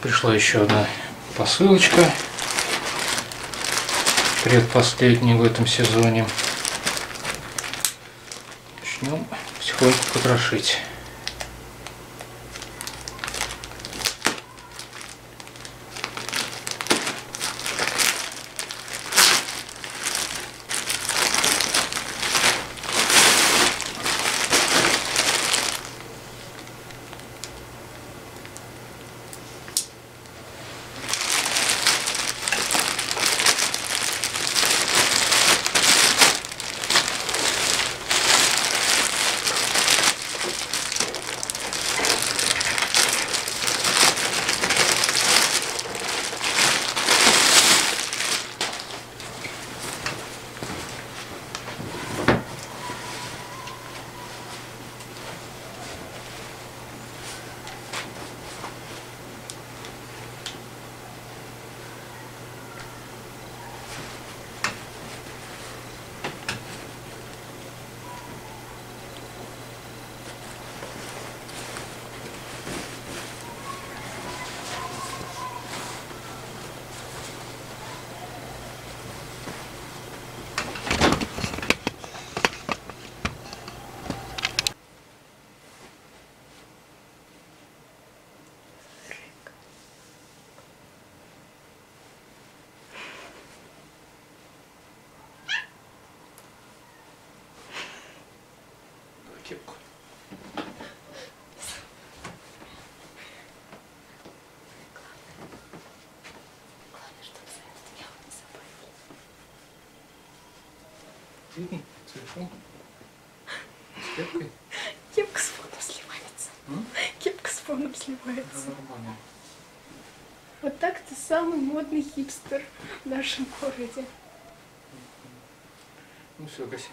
Пришла еще одна посылочка. Предпоследняя в этом сезоне. Начнем потихоньку потрошить. Забыли. Ты телефон с кепкой? Кепка с фоном сливается. М? Кепка с фоном сливается. нормально. Вот так ты самый модный хипстер в нашем городе. Ну все, гаси.